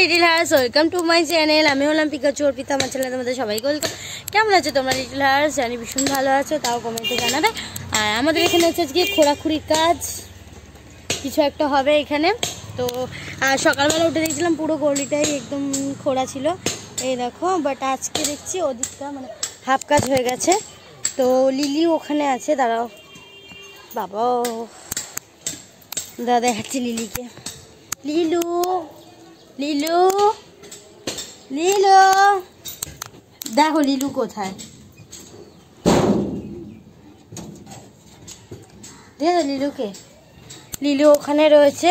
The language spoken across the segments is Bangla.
Little hearts welcome to my channel আমি হলাম পিকাচু অর্পিতা, আমার চ্যানেল তোমাদের সবাইকে ওয়েলকাম কেমন আছো তোমরা লিটিল হার্স জানি ভীষণ ভালো আছো, তাও কমেন্টে জানাবে। আর আমাদের এখানে হচ্ছে আজকে খোঁড়াখুড়ির কাজ। কিছু একটা হবে এখানে। তো সকালবেলা উঠে দেখছিলাম পুরো গলিটাই একদম খোঁড়া ছিল। এই দেখো বাট আজকে দেখছি ওদিকটা মানে হাফ কাজ হয়ে গেছে। তো, লিলি ওখানে আছে, দাঁড়াও। বাবা দাদা দেখাচ্ছি লিলিকে। লিলু! লিলু? লিলু? দেখো লিলু কোথায়? দেখো লিলুকে। লিলু ওখানে রয়েছে।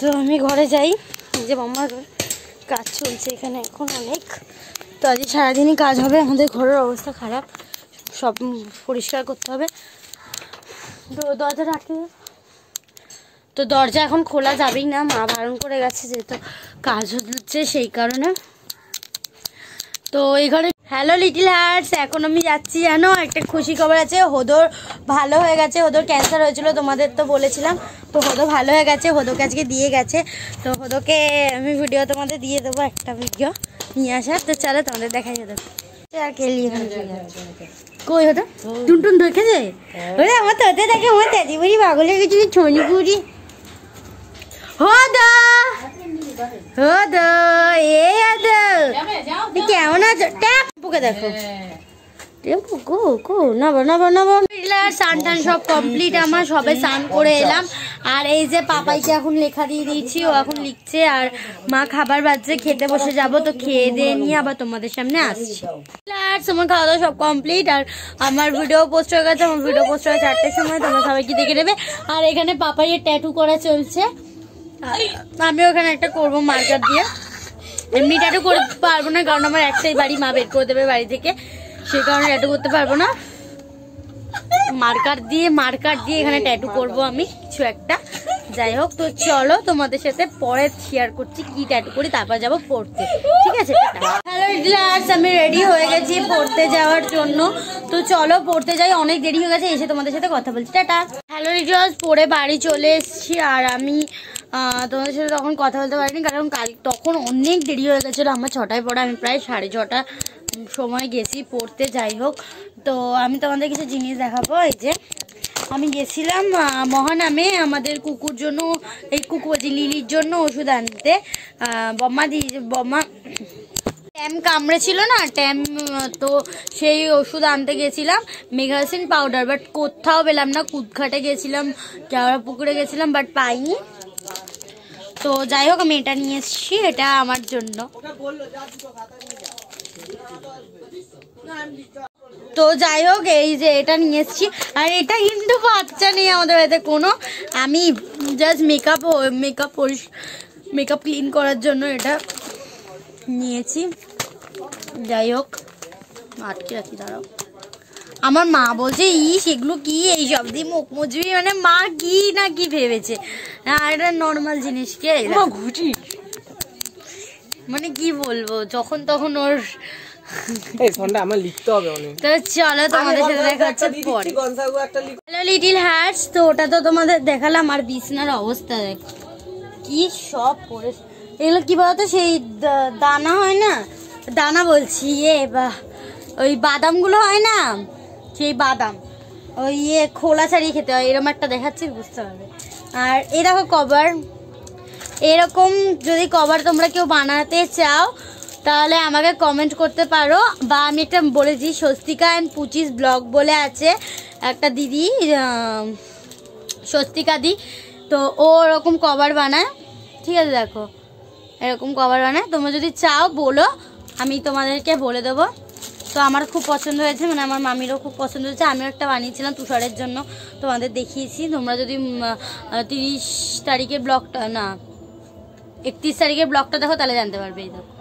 তো আমি ঘরে যাই। যে মামার কাজ চলছে এখানে এখন অনেক। তো আজকে সারাদিনই কাজ হবে। আমাদের ঘরের অবস্থা খারাপ। সব পরিষ্কার করতে হবে। তো দরজা রাখে তো দরজা এখন খোলা যাবেই না, মা বারণ করে গেছে যেহেতু কাজ হচ্ছে সেই কারণে। তো এই ঘরে হ্যালো লিটিল হার্টস এখন আমি যাচ্ছি জানো, একটা খুশি খবর আছে, হোদর ভালো হয়ে গেছে, হোদর ক্যান্সার হয়েছিল, তোমাদের তো বলেছিলাম। তো হোদো ভালো হয়ে গেছে, হোদোকে আজকে দিয়ে গেছে। তো হোদোকে আমি ভিডিও তোমাদের দিয়ে দেবো একটা ভিডিও নিয়ে আসার। তো চলো তোমাদের দেখা যাবে আর। কই হতো টুনটুন দেখেছে ওরে আমার তো হতে দেখে আমার দাদিবাড়ি পাগল হয়ে গেছিল ছনিপুরি হদা হদা এ হদা কেমন আছো দেখো টেম্পু গো টান সব কমপ্লিট আমার সবে স্নান করে এলাম আর এই যে পাপাইকে এখন লেখা দিয়ে দিয়েছি, ও এখন লিখছে, আর মা খাবার বাজছে, খেতে বসে যাব, তো খেয়ে দিয়ে নিয়ে আবার তোমাদের সামনে আসছি। আর তোমার খাওয়া দাওয়া সব কমপ্লিট আর আমার ভিডিও পোস্ট হয়ে গেছে, আমার ভিডিও পোস্ট হয়ে চারটের সময়, তোমরা সবাইকে দেখে নেবে? আর এখানে পাপাইয়ের ট্যাটু করা চলছে। আমি ওখানে একটা করব মার্কার দিয়ে। এমনি ট্যাটু করতে পারব না, কারণ আমার একটাই বাড়ি, মা বের করে দেবে বাড়ি থেকে। সেই কারণে ট্যাটু করতে পারব না। মার্কার দিয়ে মার্কার দিয়ে এখানে ট্যাটু করব আমি, কিছু একটা। যাই হোক, তো চলো তোমাদের সাথে পরে শেয়ার করছি কি ট্যাটু করি, তারপর যাব পড়তে। ঠিক আছে হ্যালো ডিলার্স আমি রেডি হয়ে গেছি পড়তে যাওয়ার জন্য। তো চলো পড়তে যাই, অনেক দেরি হয়ে গেছে, এসে তোমাদের সাথে কথা বলছি। টাটা। হ্যালো ডিলার্স পরে বাড়ি চলে এসেছি, আর আমি তোমাদের সাথে তখন কথা বলতে পারিনি, কারণ কাল তখন অনেক দেরি হয়ে গেছিল, আমার ছটায় পড়ে, আমি প্রায় সাড়ে ছটা সময় গেছি পড়তে, যাই হোক। তো আমি তোমাদের কিছু জিনিস দেখাবো, এই যে আমি গেছিলাম মহানামে আমাদের কুকুর জন্য, এই কুকুর লিলির জন্য ওষুধ আনতে। বম্মা দি, বম্মা ট্যাম কামড়েছিল না, ট্যাম, তো সেই ওষুধ আনতে গেছিলাম, মেঘাসিন পাউডার বাট কোথাও পেলাম না, কুদঘাটে গেছিলাম কেওড়া পুকুরে গেছিলাম বাট পাইনি। তো যাই হোক, আমি এটা নিয়ে এসেছি, এটা আমার জন্য। তো যাই হোক, এই যে এটা নিয়ে এসেছি। আর এটা কিন্তু বাচ্চা নেই আমাদের বাড়িতে কোনো। আমি just makeup makeup makeup clean করার জন্য এটা নিয়েছি। যাই হোক, আটকে রাখি, দাঁড়াও। আমার মা বলছে ই সেগুলো কি? এই সব দিয়ে মুখ মুজবি? মানে মা কি না কি ভেবেছে? এটা নর্মাল জিনিস কে? ঘুচি মানে কি বলব যখন তখন ওর এই ফোনটা আমার লিখতে হবে অনেক। তো চলো তোমাদের সাথে দেখা হচ্ছে পরে। গনসাগু একটা লিখ হ্যালো লিটিল হার্টস তো ওটা তো তোমাদের দেখালাম আর বিছনার অবস্থা দেখ। কি সব পরে এগুলো কি বলতো সেই দানা হয় না? দানা বলছি ইয়ে বা ওই বাদামগুলো হয় না? সেই বাদাম। ওই ইয়ে খোলা ছাড়িয়ে খেতে হয় এরকম একটা দেখাচ্ছি, বুঝতে পারবে। আর এই দেখো কভার। এরকম যদি কভার তোমরা কেউ বানাতে চাও, তাহলে আমাকে কমেন্ট করতে পারো। বা আমি একটা বলেছি, স্বস্তিকা অ্যান্ড পুচিস ব্লগ বলে আছে একটা দিদি স্বস্তিকা দি। তো ও ওরকম কভার বানায়। ঠিক আছে, দেখো। এরকম কভার বানায়। তোমরা যদি চাও, বলো। আমি তোমাদেরকে বলে দেবো। তো আমার খুব পছন্দ হয়েছে মানে আমার মামিরও খুব পছন্দ হয়েছে, আমিও একটা বানিয়েছিলাম তুষারের জন্য, তোমাদের দেখিয়েছি, তোমরা যদি তিরিশ তারিখের ব্লগটা, না, একত্রিশ তারিখের ব্লগটা দেখো, তাহলে জানতে পারবে, এই দেখো।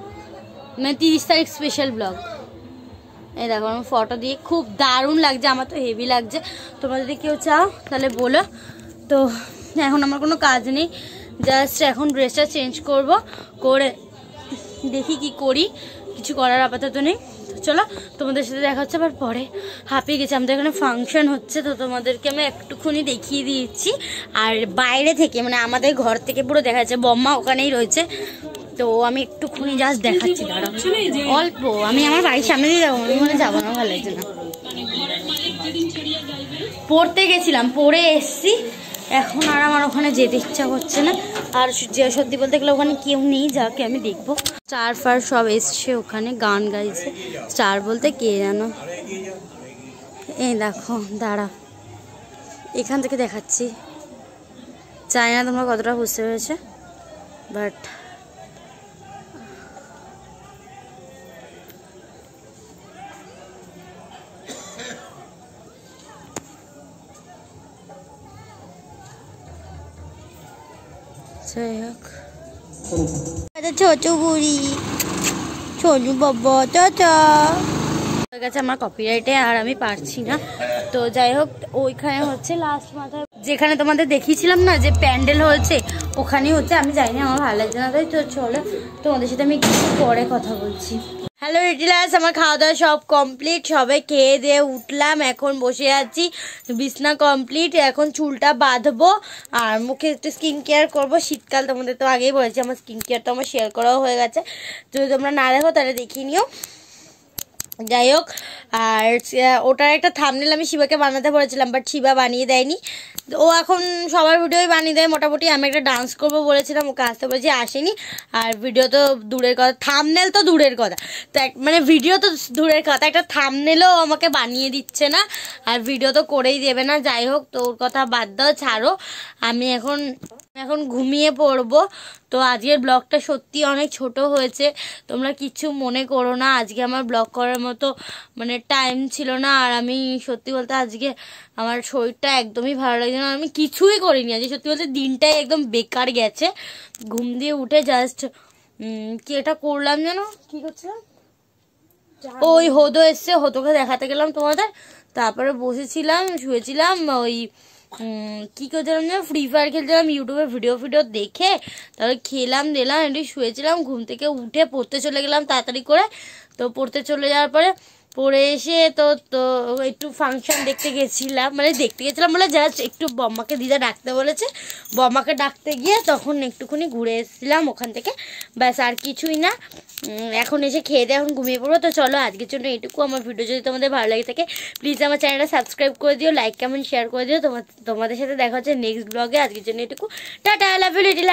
মানে তিরিশ তারিখ স্পেশাল ব্লগ এই দেখো আমার ফটো দিয়ে খুব দারুণ লাগছে, আমার তো হেভি লাগছে। তোমরা যদি কেউ চাও, তাহলে বলো। তো, এখন আমার কোনো কাজ নেই জাস্ট এখন ড্রেসটা চেঞ্জ করব, করে দেখি কি করি, কিছু করার আপাতত নেই। চলো, তোমাদের সাথে দেখা হচ্ছে আবার পরে। হাঁপিয়ে গেছে, আমাদের এখানে ফাংশন হচ্ছে, তো তোমাদেরকে আমি একটুখানি দেখিয়ে দিয়েছি। আর বাইরে থেকে মানে আমাদের ঘর থেকে পুরো দেখা যাচ্ছে, বম্মা ওখানেই রয়েছে। তো আমি একটুখানি জাস্ট দেখাচ্ছি, দাঁড়াও। অল্প, আমি আমার বাড়ির সামনে দিয়ে যাব, আমি মনে যাব না, ভালো লাগছে না। পড়তে গেছিলাম, পড়ে এসছি। এখন আর আমার ওখানে যেতে ইচ্ছা করছে না। আর সত্যি বলতে গেলে ওখানে কেউ নেই, যাকে আমি দেখব। স্টার ফার সব এসছে ওখানে, গান গাইছে। স্টার বলতে কে জানো এই দেখো, দাঁড়া। এখান থেকে দেখাচ্ছি। চাই না তোমরা কতটা বুঝতে পেরেছে বাট যাই হোক। ছোট বুড়ি। ছোলু বাবা চাচা হয়ে গেছে আমার কপিরাইটে আর আমি পারছি না। তো যাই হোক, ওইখানে হচ্ছে লাস্ট মাথায় যেখানে তোমাদের দেখিয়েছিলাম না যে প্যান্ডেল হয়েছে ওখানেই হচ্ছে, আমি জানি না, আমার ভালো লাগছে না। তাই তো চলো, তোমাদের সাথে আমি কিছু পরে কথা বলছি। হ্যালো রিটিলার্স, আমার খাওয়া দাওয়া সব কমপ্লিট সবে খেয়ে দিয়ে উঠলাম, এখন বসে আছি, বিছনা কমপ্লিট এখন চুলটা বাঁধবো, আর মুখে একটু স্কিন কেয়ার করব, শীতকাল তোমাদের তো আগেই বলেছি, আমার স্কিন কেয়ার তো আমার শেয়ার করাও হয়ে গেছে, যদি তোমরা না দেখো তাহলে দেখিয়ে নিও। যাই হোক, আর ওটার একটা থামনেল আমি শিবাকে বানাতে বলেছিলাম বাট শিবা বানিয়ে দেয়নি। ও এখন সবার ভিডিওই বানিয়ে দেয়, মোটামুটি আমি একটা ডান্স করব বলেছিলাম, ওকে আসতে বলেছি, আসেনি। আর ভিডিও তো দূরের কথা থামনেল তো দূরের কথা। তো মানে ভিডিও তো দূরের কথা, একটা থামনেলও আমাকে বানিয়ে দিচ্ছে না, আর ভিডিও তো করেই দেবে না, যাই হোক তো ওর কথা বাদ দাও, ছাড়ো। আমি এখন এখন ঘুমিয়ে পড়ব। তো আজকের ব্লগটা সত্যি অনেক ছোট হয়েছে। তোমরা কিছু মনে করো না। আজকে আমার ব্লগ করার মতো মানে টাইম ছিল না। আর আমি সত্যি বলতে আজকে আমার শরীরটা একদমই ভালো লাগছে না। আমি কিছুই করিনি। আজকে সত্যি বলতে দিনটাই একদম বেকার গেছে। ঘুম দিয়ে উঠে জাস্ট কি এটা করলাম যেন কি করছিলাম ওই হদো এসছে হদোকে দেখাতে গেলাম তোমাদের। তারপরে বসেছিলাম শুয়েছিলাম ওই কি করছিলাম যে ফ্রি ফায়ার খেলছিলাম ইউটিউবে ভিডিও ভিডিও দেখে, তারপরে খেলাম দিলাম একটু শুয়েছিলাম, ঘুম থেকে উঠে পড়তে চলে গেলাম তাড়াতাড়ি করে। তো পড়তে চলে যাওয়ার পরে পড়ে এসে তো তো একটু ফাংশন দেখতে গেছিলাম। মানে দেখতে গেছিলাম বলে জাস্ট একটু বম্মাকে দিদা ডাকতে বলেছে। বম্মাকে ডাকতে গিয়ে তখন একটুখানি ঘুরে এসেছিলাম ওখান থেকে। ব্যাস আর কিছুই না। এখন এসে খেয়ে দিয়ে এখন ঘুমিয়ে পড়ব। তো চলো আজকের জন্য এইটুকু। আমার ভিডিও যদি তোমাদের ভালো লাগে থাকে প্লিজ আমার চ্যানেলটা সাবস্ক্রাইব করে দিও লাইক কেমন শেয়ার করে দিও। তোমাদের সাথে দেখা হচ্ছে নেক্সট ব্লগে আজকের জন্য এটুকু টাটা লাভ ইউ লিটিল